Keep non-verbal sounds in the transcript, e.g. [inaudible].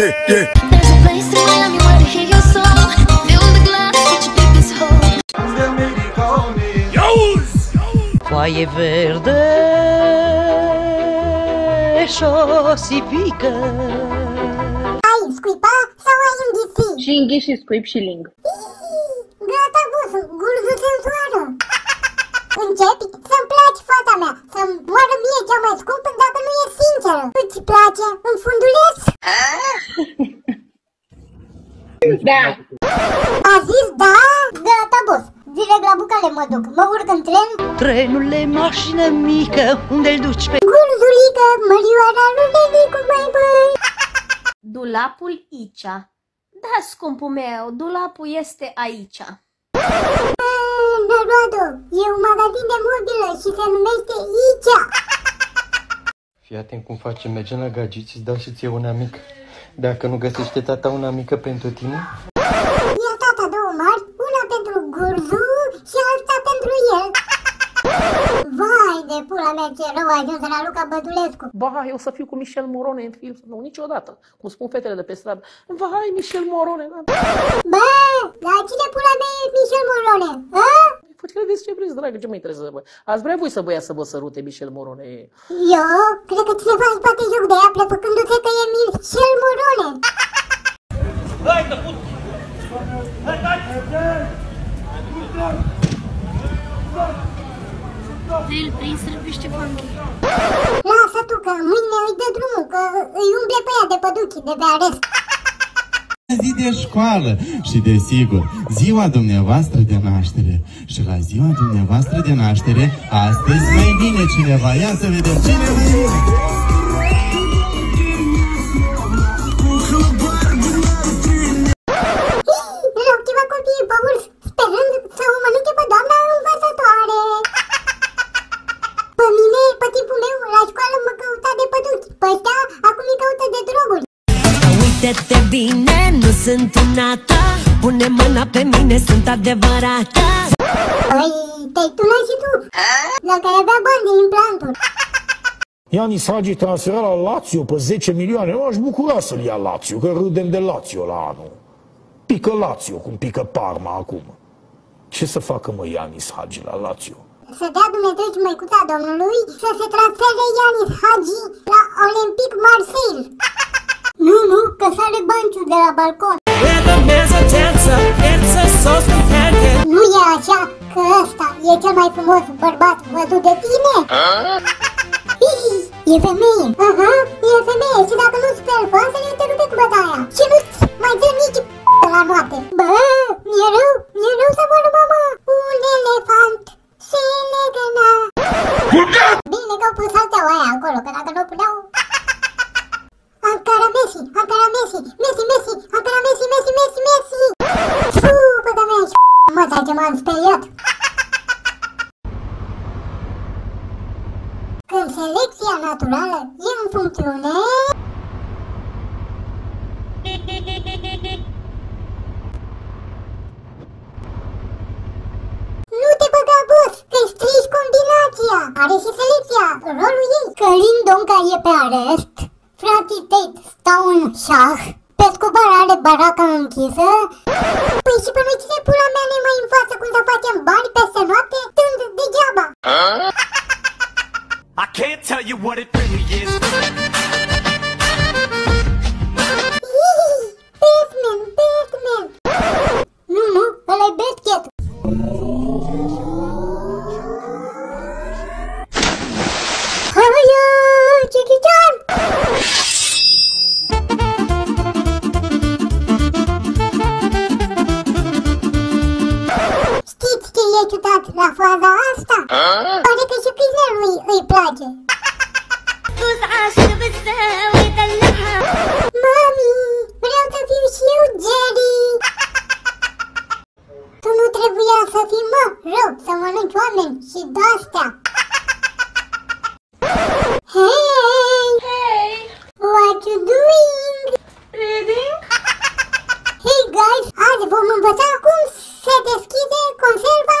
yeah, yeah. There's a place in Miami where to hear your song. Fill the glass, get your deepest hole. Foaie verde și pică Ai scuipa sau ai înghiți? Și înghi și scuip și ling. Gata, bus, gurzu sensoară. Începi să-mi place fata mea, să-mi moară mie cea mai scumpă dacă nu e sinceră. Îți place un funduleț? Da. A zis da? Gata, boss. Direct la bucale mă duc. Mă urc în tren. Trenule, mașină mică, unde-l duci pe Gurzurică, mărioara lui Nenicu, mai băi. [laughs] Dulapul Icea. Da, scumpul meu, dulapul este aici. Noroado, e un magazin de mobilă și se numește Icea. Fii atent cum facem, mergem la gagici, îți dau și ție una mică. Dacă nu găsește tata una mică pentru tine, Ia tata două mari, una pentru Gurzu și alta pentru el. Vai de pula mea ce rău a ajuns la Luca Bădulescu. Vai, eu să fiu cu Michel Morone în film. Nu, niciodată. Cum spun fetele de pe stradă. Vai, Michel Morone. Da. Bă, la cine pula mea e Michel Morone? A? Păi credeți ce vreți, dragă, ce mă interesează, bă? Ați vrea voi să vă ia să vă sărute Michel Morone? Eu cred că cineva își bate joc de ea prefăcându-se că e Michel Morone. Îl prins răpi Ștefan. Lasă tu că mâine îi dă drumul, că îi umble pe ea de păduchi, de pe arest. Zi de școală și, desigur, ziua dumneavoastră de naștere. Și la ziua dumneavoastră de naștere, astăzi mai vine cineva. Ia să vedem cine mai vine. Îl activa copiii pe urs, sperând să o mănânce pe doamna învățătoare. Pe mine, pe timpul meu, la școală mă căuta de păduchi. Pe ăștia, acum îi căută de droguri. Uite-te bine, nu sunt unata Pune mâna pe mine, sunt adevărata Păi, te-ai tunat și tu. Dacă ai avea bani de implanturi. Ianis Hagi transferat la Lazio pe 10 milioane. Eu aș bucura să-l ia Lazio, că râdem de Lazio la anul. Pică Lazio cum pică Parma acum. Ce să facă mă Ianis Hagi la Lazio? Să dea Dumnezeu și măicuța Domnului să se transfere Ianis Hagi la Olympic Marseille. Nu, nu, că sare banciul de la balcon. Nu e așa că ăsta e cel mai frumos bărbat văzut de tine? Hihi, [laughs] E femeie. M-am speriat. Când selecția naturală e în funcțiune... Nu te băga, boss, că strici combinația. Are și selecția, rolul ei. Călin Donca e pe arest. Frații Tate stau în șah. Pe Escobar are baraca închisă. Păi și pe noi cine pula mea ne mai învață cum să facem bani peste noapte, stând degeaba. I can't tell you what it really is. Hihi, Batman, Batman. Nu, nu, ăla e Batcat. Haia, Jackie Chan! Știți ce e ciudat la faza asta? Pare că și câinelui îi place. Mami, vreau să fiu și nu trebuia să fii mă să mănânci oameni și de-astea Hey! Hey! What you doing? Reading? Hey guys, azi vom învăța cum se deschide conserva